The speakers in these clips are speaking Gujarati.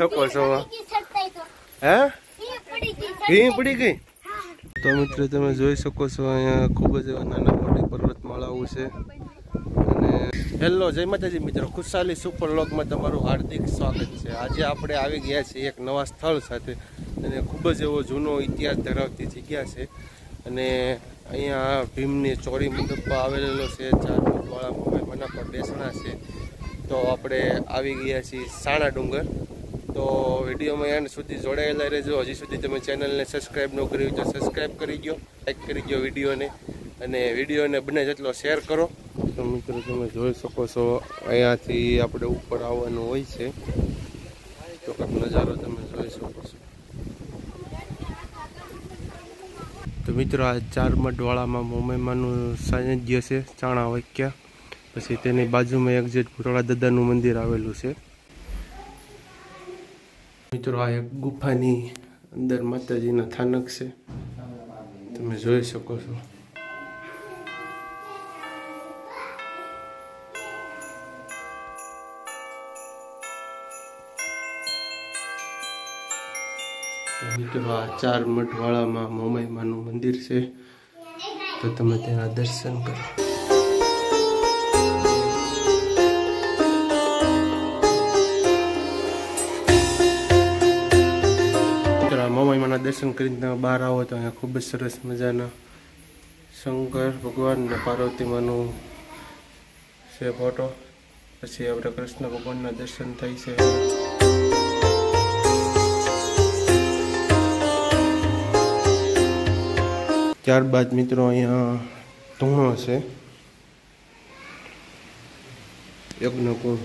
શકો છો? હે? ભીમ પડી ગઈ? તો મિત્રો, તમે જોઈ શકો છો, અહીંયા ખૂબ જ એવા નાના મોટી પર્વતમાળાઓ છે. અને હેલો, જય માતાજી મિત્રો. ખુશાલી સુપર લોકમાં તમારું હાર્દિક સ્વાગત છે. આજે આપણે આવી ગયા છીએ એક નવા સ્થળ સાથે. અને ખૂબ જ એવો જૂનો ઇતિહાસ ધરાવતી જગ્યા છે. અને અહીંયા ભીમની ચોરી મંડપ આવેલો છે. ચાર વાળા મના પર બેસણા છે. તો આપણે આવી ગયા છીએ સાણા ડુંગર. તો વિડીયોમાં એન્ડ સુધી જોડાયેલા રહેજો. હજી સુધી તમે ચેનલને સબસ્ક્રાઈબ ન કરી તો સબસ્ક્રાઈબ કરી ગયો લાઈક કરી ગયો વિડીયોને. અને વિડીયોને બને જેટલો શેર કરો. તો મિત્રો, તમે જોઈ શકો છો, અહીંયાથી આપણે ઉપર આવવાનું હોય છે. તો નજારો તમે જોઈ શકો છો. તો મિત્રો, આ ચાર મઢવાળામાં મુંબઈમાંનું સાનિધ્ય છે, ચાણા વાક્યા. પછી તેની બાજુમાં એક્ઝેટ ભુરાળા દાદાનું મંદિર આવેલું છે. મિત્રો, આ એક ગુફાની અંદર માતાજીના સ્થાનક છે. તમે જોઈ શકો છો. મિત્રો, આ ચાર મઠવાળામાં મોમાઈમાનું મંદિર છે. તો તમે તેના દર્શન કરો. મોમાઈમાના દર્શન કરીને બહાર આવો તો અહીંયા ખૂબ જ સરસ મજાના શંકર, ભગવાન અને પાર્વતીમાનું છે ફોટો પછી આપણે કૃષ્ણ ભગવાનના દર્શન થાય છે. ત્યારબાદ મિત્રો અહીંયા ધૂણો છે. યજ્ઞકુંડ.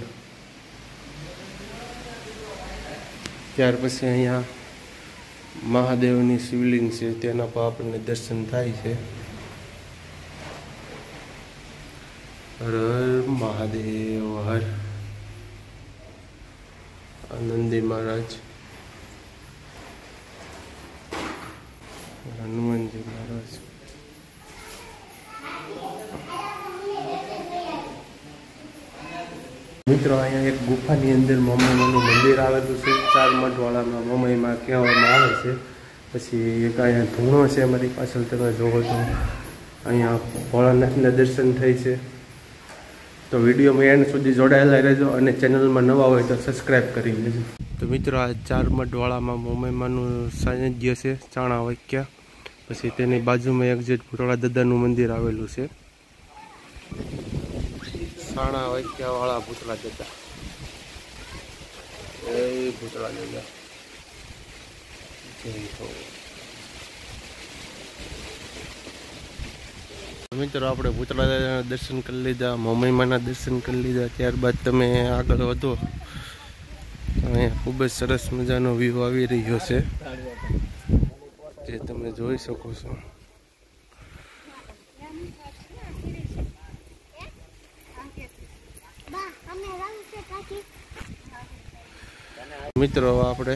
ત્યાર પછી અહીંયા મહાદેવની શિવલિંગ છે, તેના પર આપણને દર્શન થાય છે. હર હર મહાદેવ, હર. આનંદી મહારાજ. હનુમાનજી મહારાજ. મિત્રો, અહીંયા એક ગુફાની અંદર મોમાઈમાનું મંદિર આવેલું છે. ચાર મઠવાળામાં મોમાઈમાં કહેવામાં આવે છે. પછી એક અહીંયા ધૂણો છે અમારી પાછળ, તમે જોવો તો. અહીંયા ભોળાનાથના દર્શન થાય છે. તો વિડીયોમાં એન્ડ સુધી જોડાયેલા રહેજો અને ચેનલમાં નવા હોય તો સબસ્ક્રાઈબ કરી લેજો. તો મિત્રો, આ ચાર મઠવાળામાં મોમયમાનું સાનિધ્ય છે, ચાણા વાક્યા. પછી તેની બાજુમાં એક જે ભુટોળા દાદાનું મંદિર આવેલું છે. સાણા વાળા ભૂતળા જતા. એ ભૂતળા જતા મિત્રો, આપણે ભૂતળા દર્શન કરી લીધા મોમઈમાના દર્શન કરી લીધા. ત્યારબાદ તમે આગળ વધો. અહીંયા ખૂબ જ સરસ મજાનો વ્યૂ આવી રહ્યો છે. જે તમે જોઈ શકો છો. મિત્રો આપણે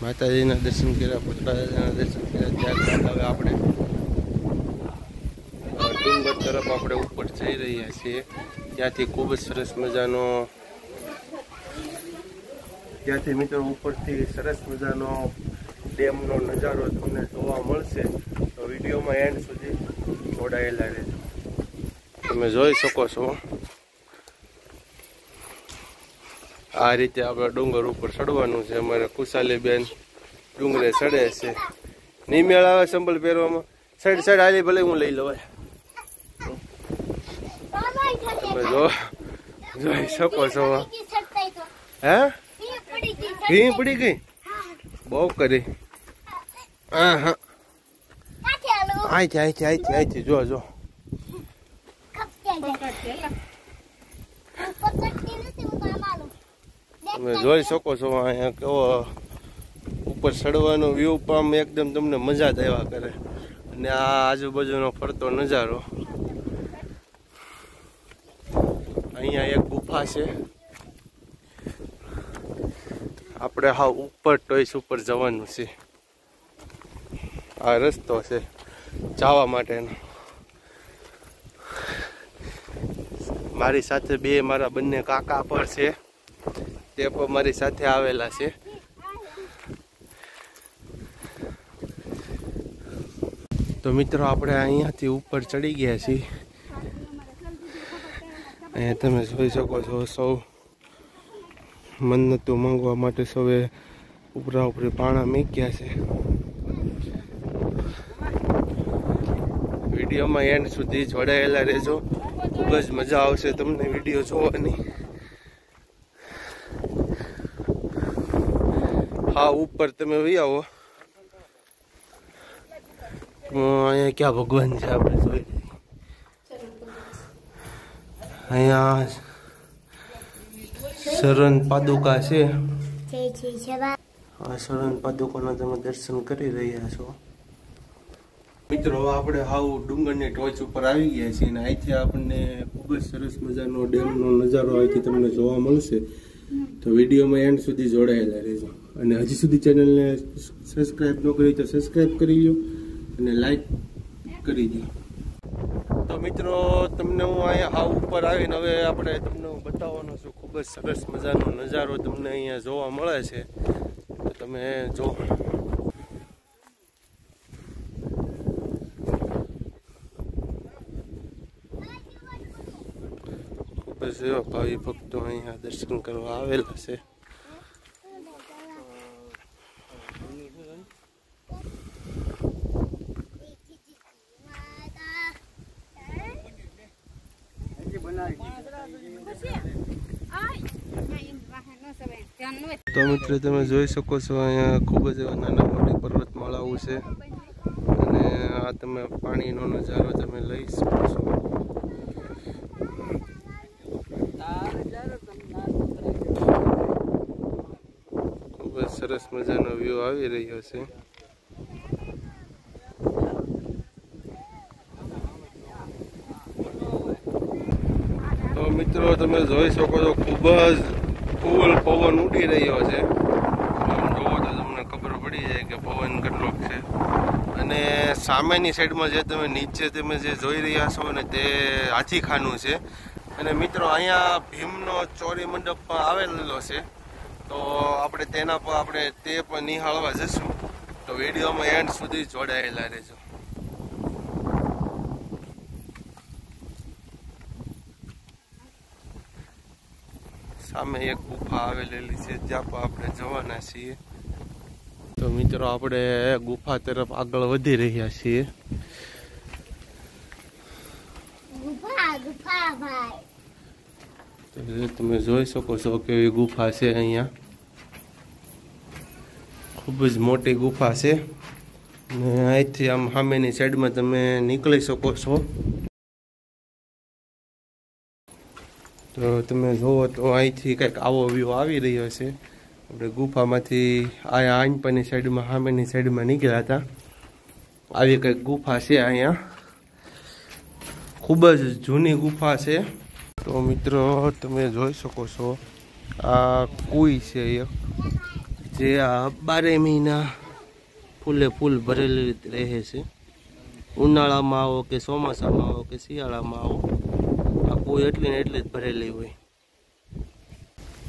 માતાજીના દર્શન કર્યા ભૂતળા દર્શન કર્યા. ત્યારબાદ હવે આપણે ડુંગર તરફ આપણે ઉપર જઈ રહ્યા છીએ. ત્યાંથી ખૂબ જ સરસ મજાનો ત્યાંથી મિત્રો ઉપરથી સરસ મજાનો ડેમનો નજારો તમને જોવા મળશે. તો વિડીયોમાં એન્ડ સુધી જોડાયેલા રહેજો. તમે જોઈ શકો છો. આ રીતે આપણે ડુંગર ઉપર ચડવાનું છે. અમારે ખુશાલી બેન ડુંગરે ચડે છે. નહીં મેળ આવે સંભળ પહેરવામાં? સાઈડ સાઈડ હાલી ભલે હું લઈ લવાય તમે જો જોઈ શકો છો. હે? ભીં પડી ગઈ? બહુ કરી. હા હા. આઈ આઈ આઈ છે જો જો. તમે જોઈ શકો છો, અહીંયા કેવો ઉપર ચડવાનો વ્યૂ પણ એકદમ તમને મજા જ આવ્યા કરે. અને આ આજુબાજુનો ફરતો નજારો. અહીંયા એક ગુફા છે. આપણે હા ઉપર ટોઈસ ઉપર જવાનું છે. આ રસ્તો છે જવા માટેનો. મારી સાથે બે મારા બંને કાકા પર છે. તે પણ મારી સાથે આવેલા છે. તો મિત્રો, આપણે અહીંયાથી ઉપર ચડી ગયા છીએ. અહીંયા તમે જોઈ શકો છો, સૌ મન્નતું માંગવા માટે સૌએ ઉપરા ઉપરી પાણા મૂક્યા છે. વિડીયોમાં એન્ડ સુધી જોડાયેલા રહેજો. ખૂબ જ મજા આવશે તમને વીડિયો જોવાની. હા ઉપર તમે વહી આવો. અહીંયા ક્યાં ભગવાન છે આપણે જોઈ અહીંયા શરણ પાદુકા છે. આ શરણ પાદુકાના તમે દર્શન કરી રહ્યા છો. મિત્રો આપણે હાવ ડુંગરની ટોચ ઉપર આવી ગયા છીએ અને અહીંથી આપણને ખૂબ જ સરસ મજાનો ડેમનો નજારો અહીંથી તમને જોવા મળશે. તો વિડીયોમાં એન્ડ સુધી જોડાયેલા રહેજો. અને હજી સુધી ચેનલને સબસ્ક્રાઇબ ન કરી તો સબસ્ક્રાઇબ કરી લો અને લાઈક કરી દો. તો મિત્રો, તમને હું અહીંયા હાવ ઉપર આવીને હવે આપણે તમને હું બતાવવાનો છું. ખૂબ જ સરસ મજાનો નજારો તમને અહીંયા જોવા મળે છે. તો તમે જો. ખૂબ જ ભાવિ ભક્તો અહીંયા દર્શન કરવા આવેલા છે. તો મિત્રો તમે જોઈ શકો છો અહીંયા ખૂબ જ એવા નાના મોટી પર્વતમાળાઓ છે. અને આ તમે પાણીનો નજારો તમે લઈ શકો છો. ખૂબ જ સરસ મજાનો વ્યૂ આવી રહ્યો છે. તો મિત્રો તમે જોઈ શકો છો ખૂબ જ ફૂલ પવન ઉડી રહ્યો છે. આમ જોવો તો તમને ખબર પડી જાય કે પવન કેટલોક છે. અને સામેની સાઈડમાં જે તમે નીચે તમે જે જોઈ રહ્યા છો ને તે હાથીખાનું છે. અને મિત્રો, અહીંયા ભીમનો ચોરી મંડપ પણ આવેલો છે. તો આપણે તેના પર આપણે તે પણ નિહાળવા જશું. તો વિડીયોમાં એન્ડ સુધી જોડાયેલા રહેજો. સામે એક ગુફા આવેલી છે જ્યાં પણ આપણે જવાના છીએ. તો મિત્રો આપણે ગુફા તરફ આગળ વધી રહ્યા છીએ. તો તમે જોઈ શકો છો કેવી ગુફા છે અહીંયા. ખૂબ જ મોટી ગુફા છે. ને અહીંથી આમ સામેની સાઈડમાં તમે નીકળી શકો છો. તો તમે જુઓ તો અહીંથી કંઈક આવો વ્યૂ આવી રહ્યો છે. આપણે ગુફામાંથી આ આંજપાની સાઈડમાં સામેની સાઈડમાં નીકળ્યા હતા. આવી કંઈક ગુફા છે અહીંયા. ખૂબ જ જૂની ગુફા છે. તો મિત્રો, તમે જોઈ શકો છો, આ કુઈ છે એક જે આ બારે મહિના ફૂલે ફૂલ ભરેલી રહે છે. ઉનાળામાં આવો કે ચોમાસામાં આવો કે શિયાળામાં આવો. કુઈ એટલી ને એટલી જ ભરેલી હોય.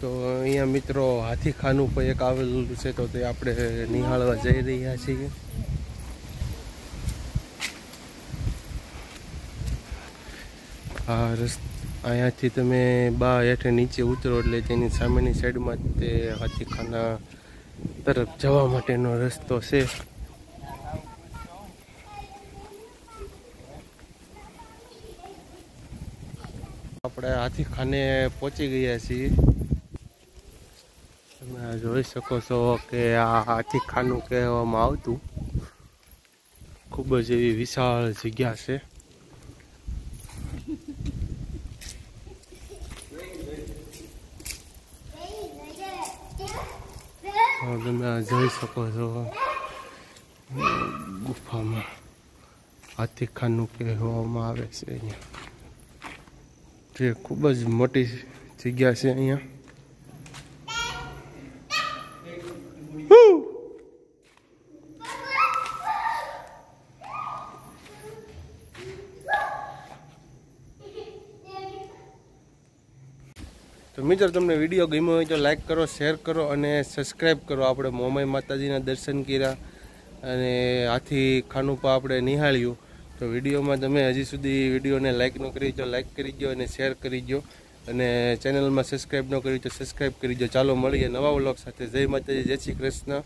તો અહીંયા મિત્રો હાથીખાનું પણ એક આવેલું છે તો તે આપણે નિહાળવા જઈ રહ્યા છીએ. આ રસ્ત, અહીંયાથી તમે બા હેઠે નીચે ઉતરો એટલે તેની સામેની સાઈડમાં તે હાથીખાના તરફ જવા માટેનો રસ્તો છે. આપણે હાથીખાને પહોંચી ગયા છીએ. તમે જોઈ શકો છો કે આ હાથીખાનું કહેવામાં આવતું. ખૂબ જ એવી વિશાળ જગ્યા છે. તમે જોઈ શકો છો. ગુફામાં હાથીખાનું કહેવામાં આવે છે અહીંયા. જે ખૂબ જ મોટી જગ્યા છે અહીંયા. તો મિત્રો, તમને વીડિયો ગમ્યો હોય તો લાઈક કરો શેર કરો અને સબસ્ક્રાઈબ કરો આપણે મોમાઈ માતાજીના દર્શન કર્યા અને હાથી ખાનુપા આપણે નિહાળ્યું. તો વિડીયોમાં તમે હજી સુધી વિડીયોને લાઇક ન કરી જો લાઇક કરી દો અને શેર કરી દો અને ચેનલમાં સબસ્ક્રાઈબ ન કરી તો સબસ્ક્રાઈબ કરી દો ચાલો મળીએ નવા વ્લોગ સાથે. જય માતાજી, જય શ્રી કૃષ્ણ.